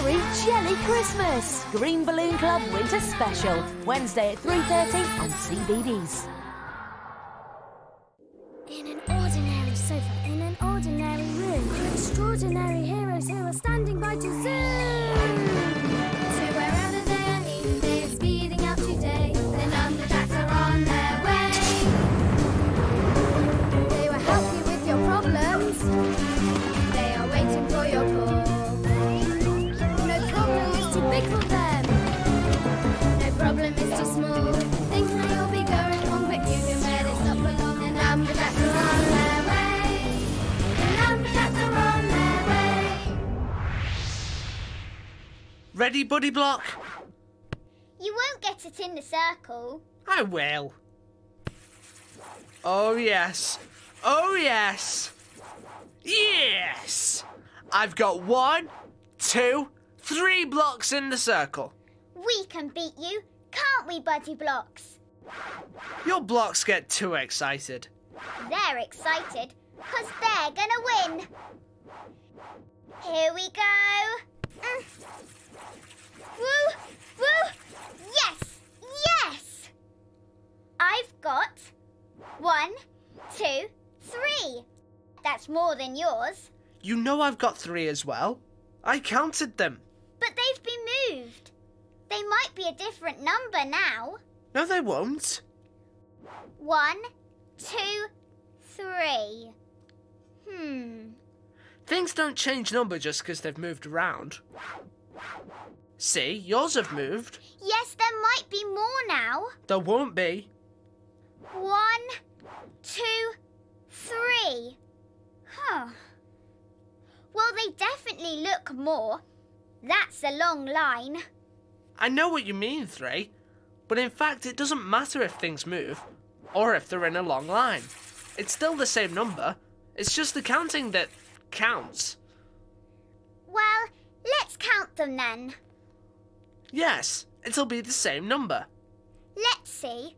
Very jelly Christmas! Green Balloon Club Winter Special, Wednesday at 3.30 on CBeebies. In an ordinary sofa, in an ordinary room, extraordinary heroes who are standing by to zoom Ready, Buddy Block? You won't get it in the circle. I will. Oh, yes. Oh, yes. Yes! I've got one, two, three blocks in the circle. We can beat you, can't we, Buddy Blocks? Your blocks get too excited. They're excited because they're gonna win. Here we go. Mm. Woo! Woo! Yes! Yes! I've got one, two, three. That's more than yours, You know I've got three as well. I counted them. but they've been moved. They might be a different number now. No, they won't. One, two, three. Hmm. Things don't change number just because they've moved around. See, yours have moved. Yes, there might be more now. There won't be. One, two, three. Huh. Well, they definitely look more. That's a long line. I know what you mean, Three. But in fact, it doesn't matter if things move or if they're in a long line. It's still the same number. It's just the counting that counts. Well, let's count them then. Yes, it'll be the same number. Let's see.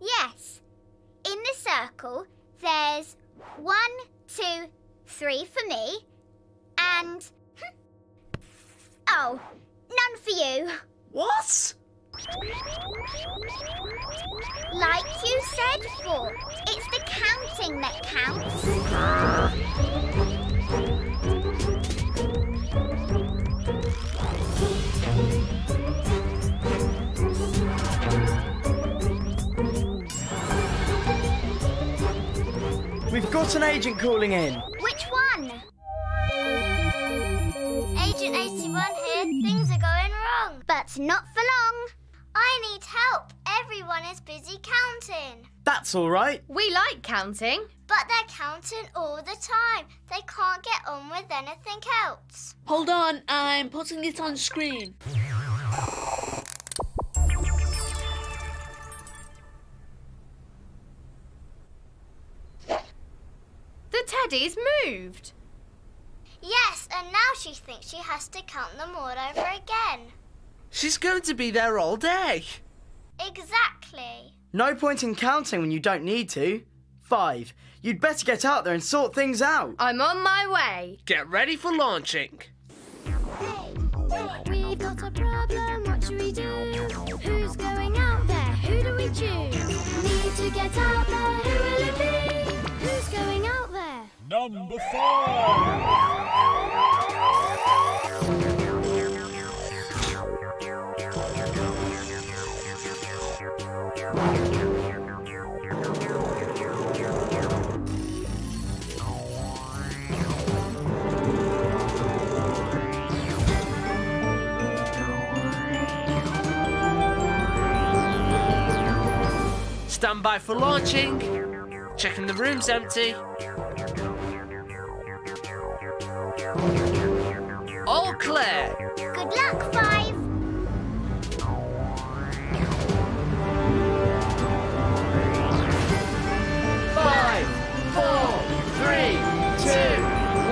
Yes. In the circle, there's one, two, three for me, and. Oh, none for you. What? Like you said, Four, it's the counting that counts. We've got an agent calling in. Which one? Agent 81 here. Things are going wrong. But not for long. I need help. Everyone is busy counting. That's all right. We like counting. But they're counting all the time. They can't get on with anything else. Hold on, I'm putting it on screen. Teddy's moved. Yes, and now she thinks she has to count them all over again. She's going to be there all day. Exactly. No point in counting when you don't need to. Five. You'd better get out there and sort things out. I'm on my way. Get ready for launching. We've got a problem, what should we do? Who's going out there? Who do we choose? Need to get out there, who will it be? Number. Stand by for launching. Checking the room's empty. Clear. Good luck, Five. Five, four, three, two,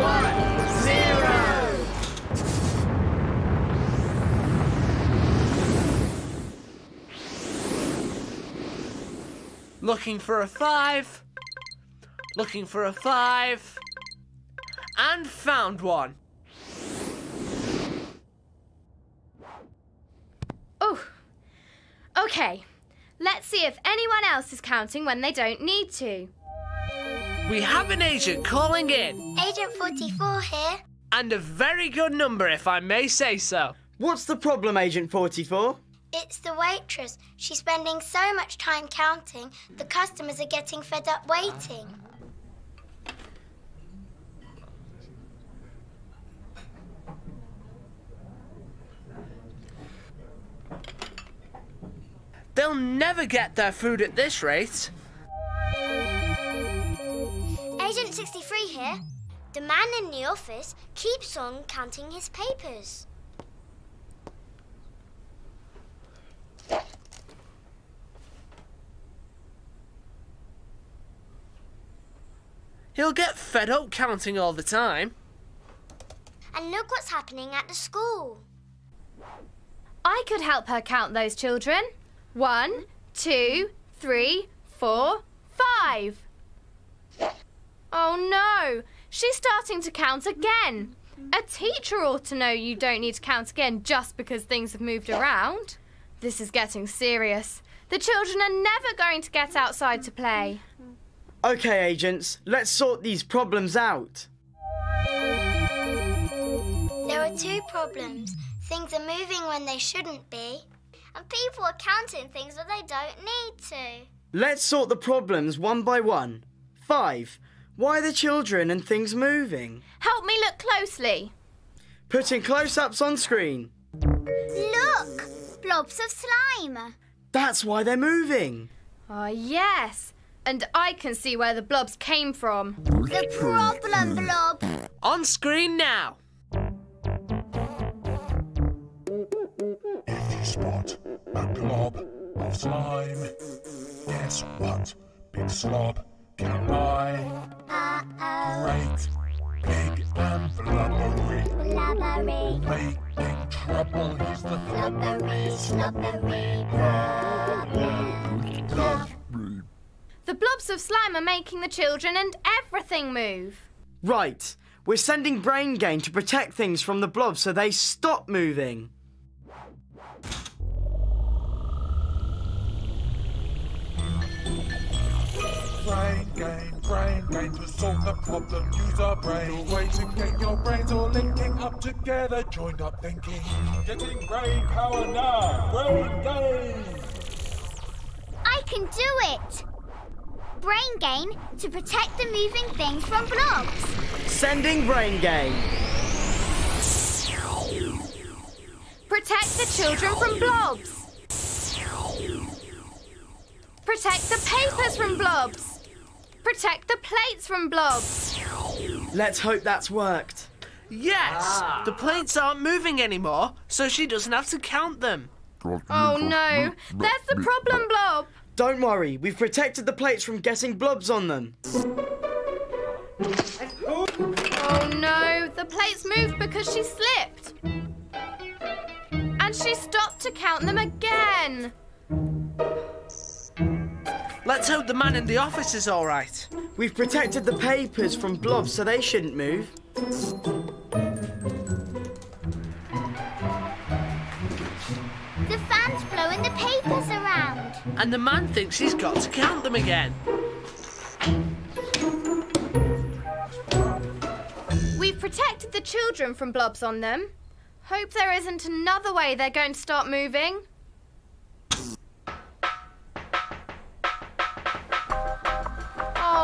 one, zero. Looking for a five. Looking for a five. And found one. Okay, let's see if anyone else is counting when they don't need to. We have an agent calling in, Agent 44 here. and a very good number, if I may say so. What's the problem, Agent 44? It's the waitress. She's spending so much time counting, the customers are getting fed up waiting. They'll never get their food at this rate. Agent 63 here. The man in the office keeps on counting his papers. He'll get fed up counting all the time. And look what's happening at the school. I could help her count those children. One, two, three, four, five. Oh no, she's starting to count again. A teacher ought to know you don't need to count again just because things have moved around. This is getting serious. The children are never going to get outside to play. Okay, agents, let's sort these problems out. There are two problems. Things are moving when they shouldn't be, and people are counting things that they don't need to. Let's sort the problems one by one. Five. Why are the children and things moving? Help me look closely. Putting close ups on screen. Look! Blobs of slime. That's why they're moving. Ah, yes. And I can see where the blobs came from. The problem blob. On screen now. If you spot a glob of slime, guess what? Big slob can buy. Great, big and flubbery. Blubbery, Making trouble is the blubbery, slubbery, blubbery. The blobs of slime are making the children and everything move. Right. We're sending Brain Gain to protect things from the blobs so they stop moving. Brain gain, brain gain to solve the problem. Use our brain. Way to get your brains all linking up together. Joined up thinking. Getting brain power now. Brain gain. I can do it! Brain gain to protect the moving things from blobs. Sending Brain Gain. Protect the children from blobs. Protect the papers from blobs. Protect the plates from blobs. Let's hope that's worked. Yes! Ah. The plates aren't moving anymore, so she doesn't have to count them. Oh no, there's the problem blob. Don't worry, we've protected the plates from getting blobs on them. Oh no, the plates moved because she slipped. And she stopped to count them again. Let's hope the man in the office is all right. We've protected the papers from blobs so they shouldn't move. The fan's blowing the papers around. And the man thinks he's got to count them again. We've protected the children from blobs on them. Hope there isn't another way they're going to start moving.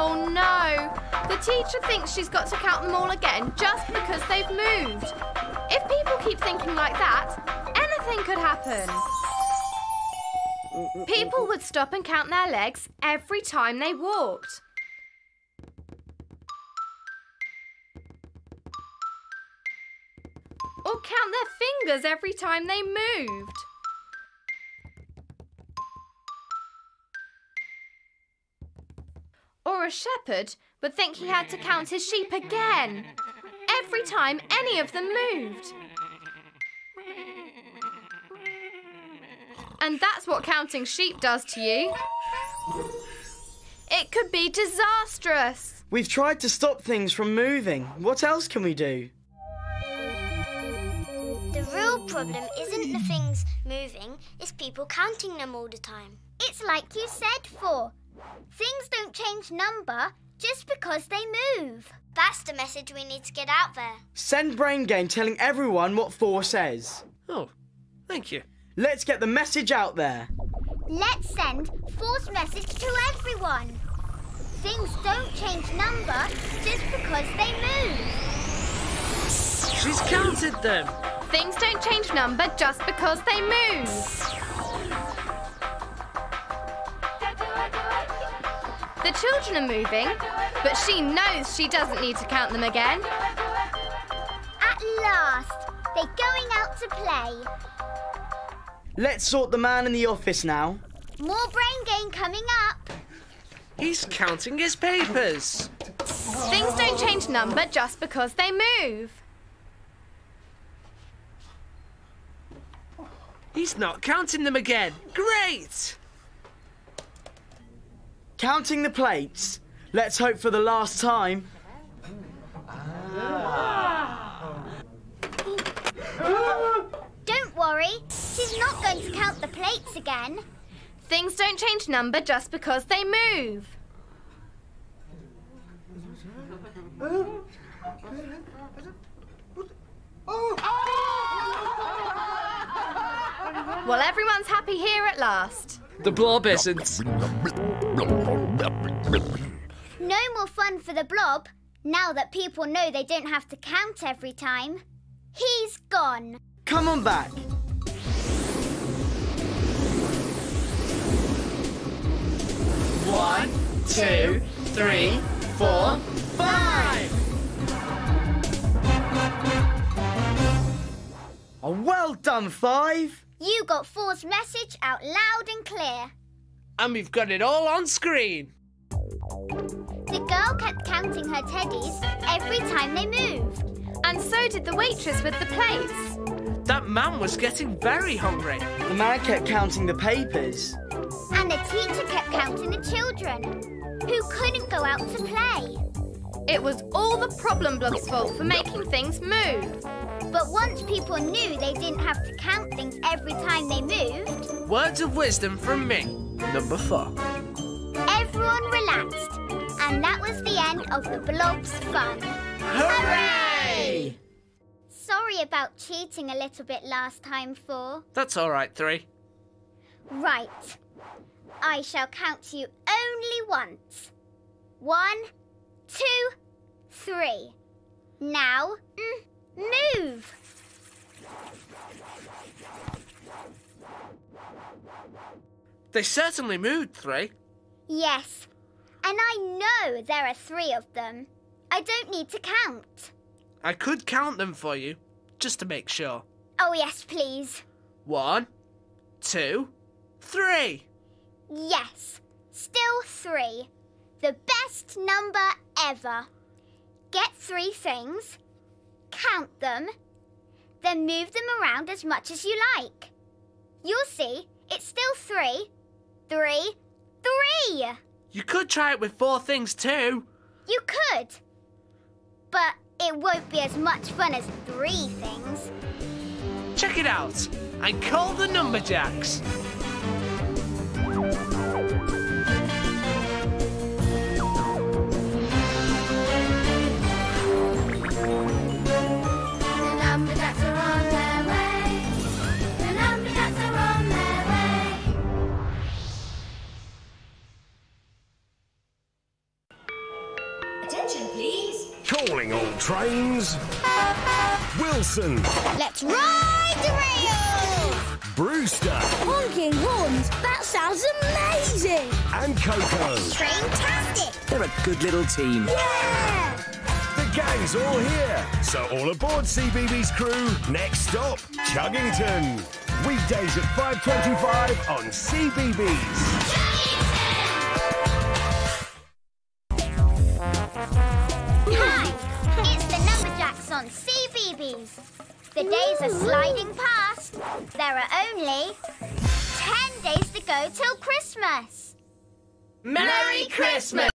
Oh no! The teacher thinks she's got to count them all again just because they've moved. If people keep thinking like that, anything could happen. People would stop and count their legs every time they walked. Or count their fingers every time they moved. Or a shepherd would think he had to count his sheep again every time any of them moved. And that's what counting sheep does to you. It could be disastrous. We've tried to stop things from moving. What else can we do? The real problem isn't the things moving, it's people counting them all the time. It's like you said, Four. Things don't change number just because they move. That's the message we need to get out there. Send Brain Gain telling everyone what 4 says. Oh, thank you. Let's get the message out there. Let's send Four's message to everyone. Things don't change number just because they move. She's counted them. Things don't change number just because they move. The children are moving, but she knows she doesn't need to count them again. At last, they're going out to play. Let's sort the man in the office now. More brain gain coming up. He's counting his papers. Things don't change number just because they move. He's not counting them again. Great! Counting the plates. Let's hope for the last time. Don't worry, she's not going to count the plates again. Things don't change number just because they move. Well, everyone's happy here at last. The blob isn't. No more fun for the blob now that people know they don't have to count every time. He's gone. Come on back. One, two, three, four, five! Oh, well done, Five. You got Four's message out loud and clear. And we've got it all on screen. The girl kept counting her teddies every time they moved. And so did the waitress with the plates. That man was getting very hungry. The man kept counting the papers. And the teacher kept counting the children who couldn't go out to play. It was all the problem blob's fault for making things move. But once people knew they didn't have to count things every time they moved, Words of wisdom from me. Number four. Everyone relaxed. And that was the end of the blob's fun. Hooray! Sorry about cheating a little bit last time, Four. That's all right, three. Right. I shall count you only once. One, two, three. Now, mm, move. They certainly moved, three. Yes. And I know there are three of them. I don't need to count. I could count them for you, just to make sure. Oh, yes, please. One, two, three. Yes. Still three. The best number ever. Get three things, count them, then move them around as much as you like. You'll see, it's still three, three, three. You could try it with four things too. You could. But it won't be as much fun as three things. Check it out. I call the Numberjacks. The trains. Wilson, Let's ride the rails! Brewster, Honking horns, that sounds amazing! and Koko. Traintastic! They're a good little team. Yeah! The gang's all here. So all aboard CBeebies crew. Next stop, Chuggington. Weekdays at 5:25 on CBeebies. Only 10 days to go till Christmas. Merry Christmas!